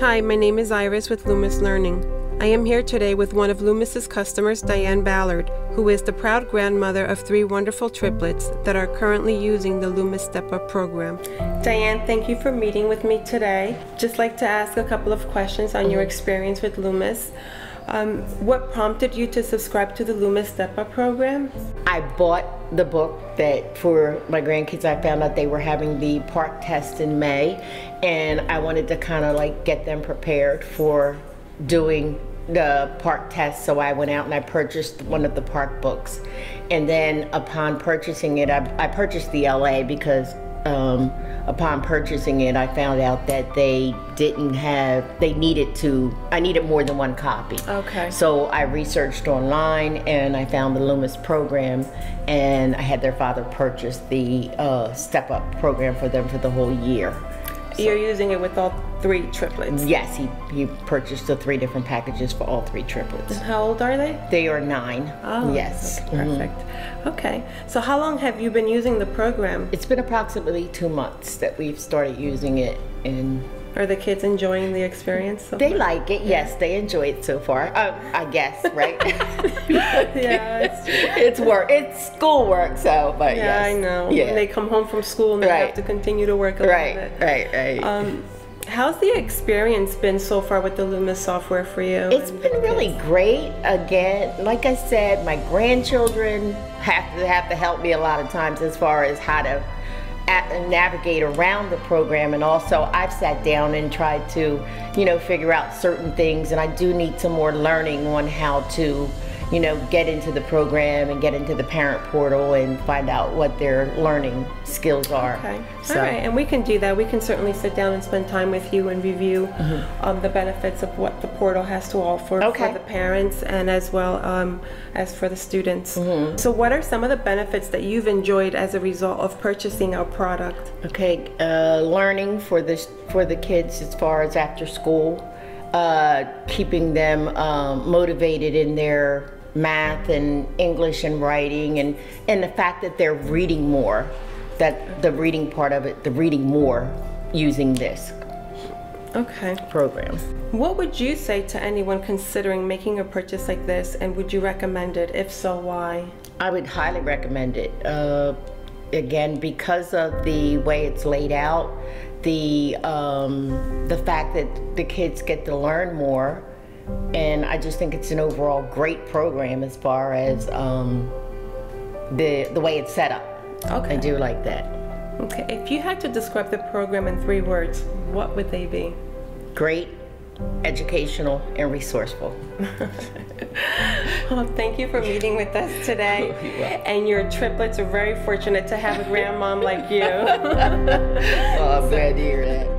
Hi, my name is Iris with Lumos Learning. I am here today with one of Lumos's customers, Diane Ballard, who is the proud grandmother of three wonderful triplets that are currently using the Lumos Step Up program. Diane, thank you for meeting with me today. Just like to ask a couple of questions on your experience with Lumos. Um, what prompted you to subscribe to the Lumos Step Up program? I bought the book that for my grandkids I found out they were having the PARCC test in May and I wanted to kind of like get them prepared for doing the PARCC test so I went out and I purchased one of the PARCC books. And then upon purchasing it I, I purchased the LA because um, upon purchasing it, I found out that they didn't have, they needed to, I needed more than one copy. Okay. So I researched online and I found the Lumos program and I had their father purchase the uh, Step Up program for them for the whole year. You're using it with all three triplets? Yes, he, he purchased the three different packages for all three triplets. How old are they? They are nine. Oh, yes. okay, perfect. Mm-hmm. Okay, so how long have you been using the program? It's been approximately two months that we've started using it, and are the kids enjoying the experience? So they like it. Yes, they enjoy it so far. Uh, I guess, right? yeah, it's, it's work. It's school work. So, but yeah, yes. I know. Yeah. they come home from school and they right. have to continue to work a right, little bit. Right, right, um, How's the experience been so far with the Lumos software for you? It's been really great. Again, like I said, my grandchildren have to have to help me a lot of times as far as how to navigate around the program and also I've sat down and tried to you know figure out certain things and I do need some more learning on how to you know get into the program and get into the parent portal and find out what their learning skills are okay so. all right and we can do that we can certainly sit down and spend time with you and review mm-hmm. um, the benefits of what the portal has to offer okay. for the parents and as well um, as for the students mm-hmm. so what are some of the benefits that you've enjoyed as a result of purchasing our product okay uh, learning for this for the kids as far as after school uh, keeping them um, motivated in their math and English and writing and, and the fact that they're reading more, that the reading part of it, the reading more using this okay. program. What would you say to anyone considering making a purchase like this and would you recommend it? If so, why? I would highly recommend it. Uh, again, because of the way it's laid out, the, um, the fact that the kids get to learn more, and I just think it's an overall great program as far as um, the the way it's set up. Okay. I do like that. Okay. If you had to describe the program in three words, what would they be? Great, educational, and resourceful. well, thank you for meeting with us today. and your triplets are very fortunate to have a grandmom like you. well, I'm glad to hear that.